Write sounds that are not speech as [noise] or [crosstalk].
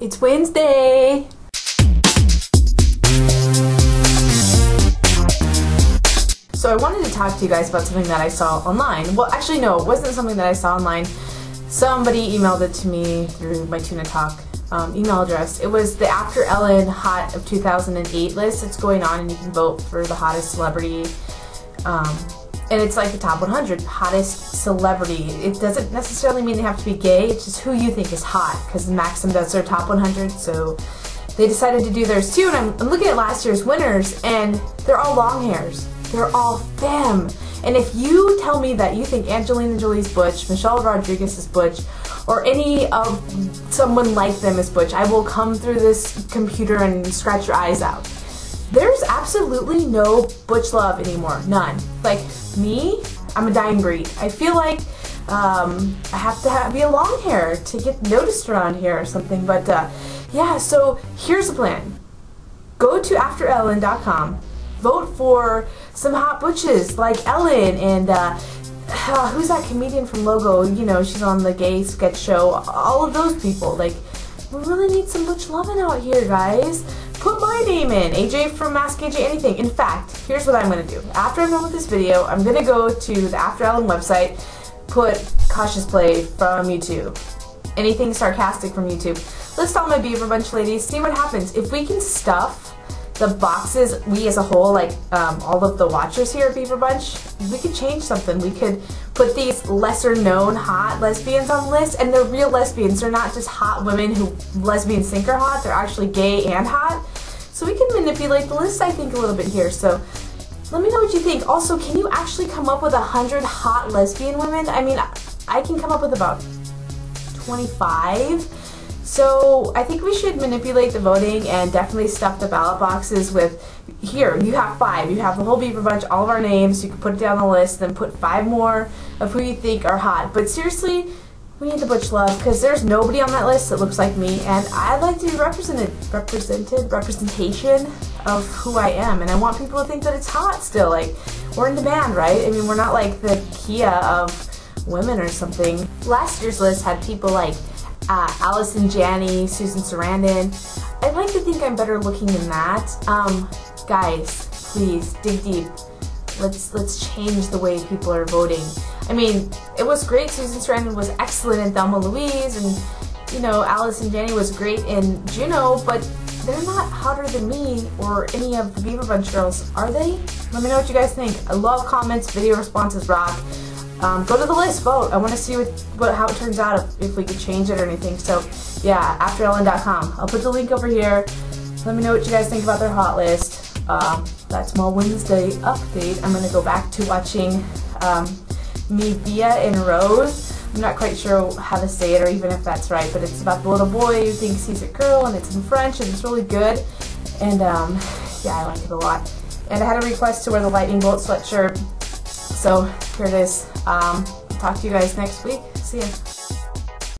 It's Wednesday. So I wanted to talk to you guys about something that I saw online. Well, actually, no, it wasn't something that I saw online. Somebody emailed it to me through my Tuna Talk um, email address. It was the After Ellen Hot of 2008 list. It's going on, and you can vote for the hottest celebrity. Um, and it's like the top 100 hottest celebrity. It doesn't necessarily mean they have to be gay. It's just who you think is hot. Because Maxim does their top 100, so they decided to do theirs too. And I'm, I'm looking at last year's winners, and they're all long hairs. They're all femme. And if you tell me that you think Angelina Jolie's butch, Michelle Rodriguez is butch, or any of someone like them is butch, I will come through this computer and scratch your eyes out. There's absolutely no butch love anymore. None. Like me, I'm a dying breed. I feel like um, I have to have, be a long hair to get noticed around here or something. But uh, yeah, so here's the plan. Go to AfterEllen.com vote for some hot butches like Ellen and uh, uh, [sighs] who's that comedian from Logo? You know, she's on the gay sketch show. All of those people. Like, we really need some butch loving out here, guys. Put my name in. AJ from Ask AJ Anything. In fact, here's what I'm to do. After I'm done with this video, I'm to go to the After Ellen website, put Cautious Play from YouTube. Anything sarcastic from YouTube. List all my Beaver Bunch ladies. See what happens. If we can stuff the boxes, we as a whole, like um, all of the watchers here at Beaver Bunch, we could change something. We could put these lesser known hot lesbians on the list, and they're real lesbians. They're not just hot women who lesbians think are hot, they're actually gay and hot. So we can manipulate the list, I think, a little bit here. So let me know what you think. Also, can you actually come up with a hundred hot lesbian women? I mean, I can come up with about 25. So I think we should manipulate the voting and definitely stuff the ballot boxes with, here, you have five. You have the whole Beaver Bunch, all of our names. You can put it down the list, then put five more of who you think are hot. But seriously, we need the Butch Love because there's nobody on that list that looks like me, and I'd like to be represented, represented, representation of who I am, and I want people to think that it's hot still. Like we're in demand, right? I mean, we're not like the Kia of women or something. Last year's list had people like uh, Allison Janney, Susan Sarandon. I'd like to think I'm better looking than that. Um, guys, please dig deep. Let's let's change the way people are voting. I mean, it was great. Susan Sarandon was excellent in Thelma Louise, and you know, Allison Janney was great in Juno, but they're not hotter than me or any of the Beaver Bunch girls, are they? Let me know what you guys think. I love comments, video responses rock um, go to the list, vote. I want to see what, what, how it turns out if, if we could change it or anything. So yeah, afterellen.com. I'll put the link over here. Let me know what you guys think about their hot list. Um, that's my Wednesday update. I'm to go back to watching um, Me, and Rose. I'm not quite sure how to say it or even if that's right, but it's about the little boy who thinks he's a girl and it's in French and it's really good. And um, yeah, I like it a lot. And I had a request to wear the lightning bolt sweatshirt. So here it is. Um, talk to you guys next week. See ya.